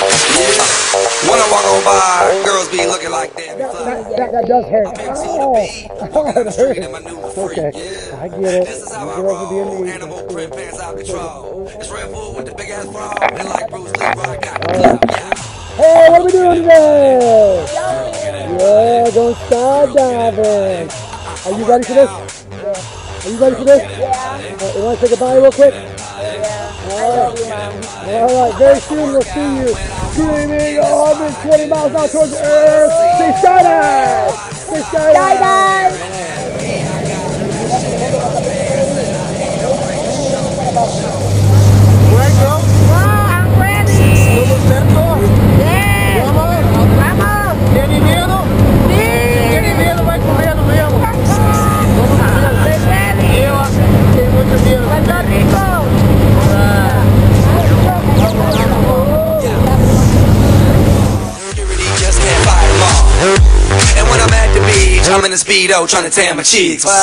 When I walk on by, girls be looking like that. That, that, that does hurt. Oh, oh it hurts. Okay, I get it. This is how You I girls will be roll. Animal print pants out control. It's Redfoo with the big ass bra. And like Bruce Lee, I got the club. Yeah. Hey, what are we doing today? Yeah, going skydiving. Are you ready for this? Are you ready for this? Yeah. Uh, you want to say goodbye real quick? Yeah. All right. Very soon we'll see you screaming 120 miles out towards the earth. Say skydive! I'm in a speedo trying to tan my cheeks. What?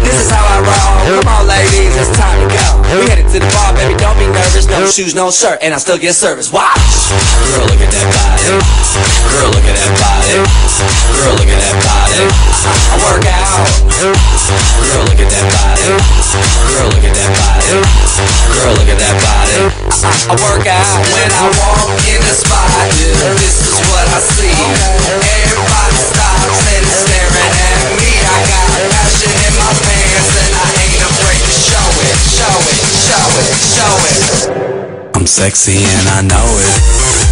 This is how I roll. Come on, ladies, it's time to go. We headed to the bar, baby, don't be nervous. No shoes, no shirt, and I still get service. Watch. Girl, look at that body. Girl, look at that body. Girl, look at that body. I work out. Girl, look at that body. Girl, look at that body. Girl, look at that body. I work out when I walk in the spot. This sexy and I know it.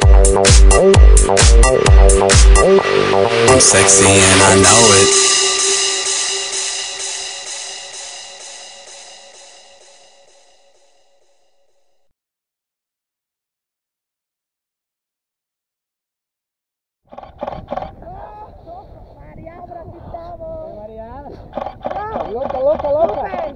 sexy and I know it. Loca, loca, loca.